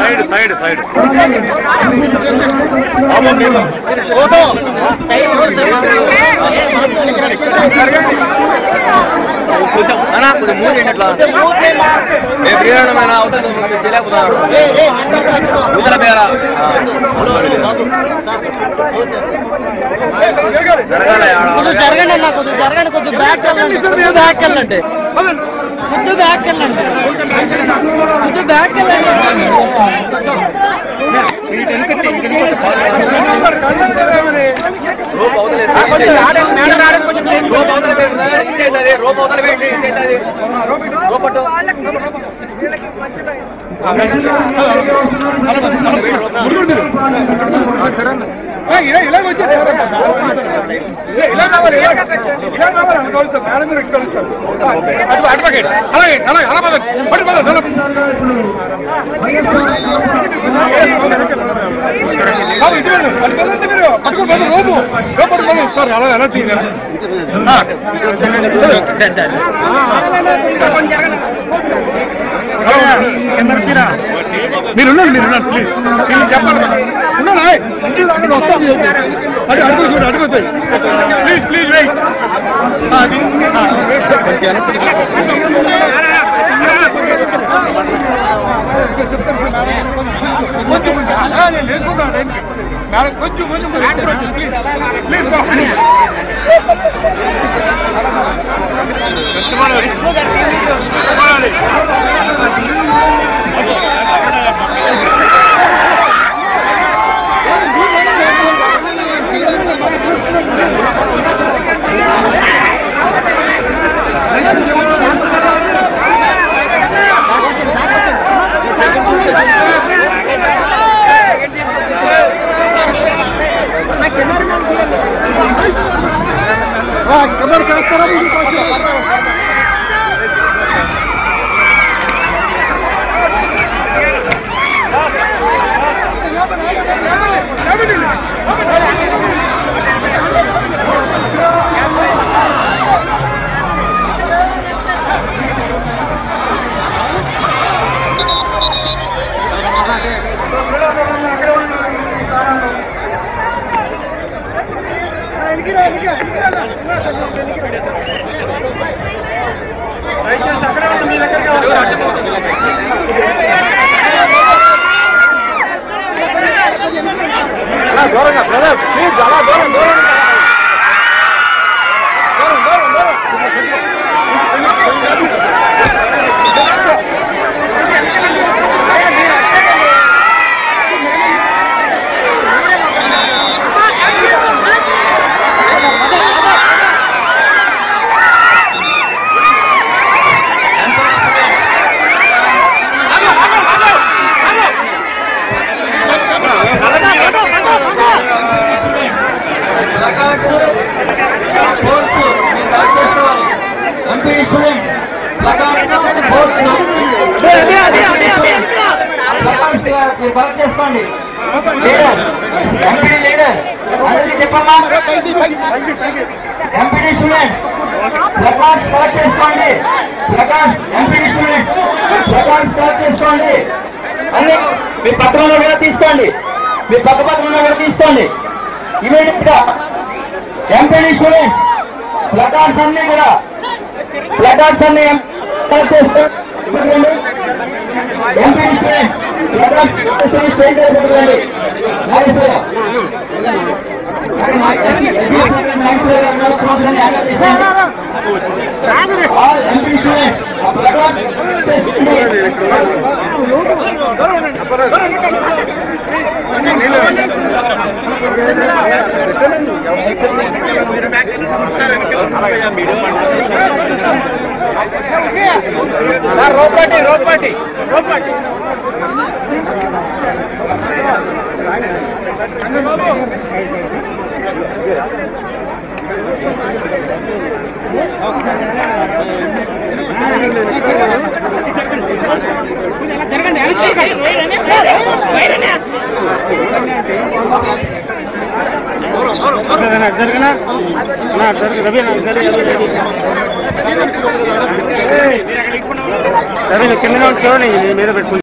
Side side side కొంచెం అన్నా కొంచెం పేర జరగండి జరగండి కొద్దిగా బ్యాక్ వెళ్ళండి. ముందు బ్యాక్ వెళ్ళండి ముందు బ్యాక్ వెళ్ళండి రోప్ అవతల రోప్ అవతల రోప్ పట్టు పక్కకి అలాగే అలాగే అలా పదండి పట్టు పదండి అలా కాదు, ఇటు వెళ్ళండి. అటు పదండి మీరు పట్టుకోండి పదండి రోపు రోపు పట్టు పదండి సార్ అలా ఎలా తీయలేదు మీరా మీరు మీరు ప్లీజ్ మీరు చెప్పాలి కదా ఉన్నానా ఇంటి వస్తాం అడుగు అడుగు చూడు అడుగుతాయి ప్లీజ్ ప్లీజ్ వెయిట్ అది మేడం కొంచెం కొంచెం ప్లీజ్ ప్లీజ్ బాగుంది దూరంగా బ్రదర్ ప్లీజ్ అలా దూరం దూరం చెప్పండి. లీడర్ ఎంపీడీ లీడర్ అందరికీ చెప్పమ్మా. ఎంపీడీ స్టూడెంట్ ప్రకాష్ కరెక్ట్ చేసుకోండి. Prakash MPD student Prakash correct చేసుకోండి. అన్ని మీ పత్రంలో కూడా తీసుకోండి. మీ పక్క పత్రంలో కూడా తీసుకోండి. ఇమీడియట్గా ఎంపీడీ స్టూడెంట్స్ ప్రకాష్ అన్ని కూడా. ప్రకాష్ అన్ని కలెక్ట్ చేసుకోండి ఎంపీడీ స్టూడెంట్స్ ప్లకార్డ్స్ స్ట్రైట్ రోపాటి రోపాటి రోపాటి రవి కింద మీద పెట్టుకుంటాను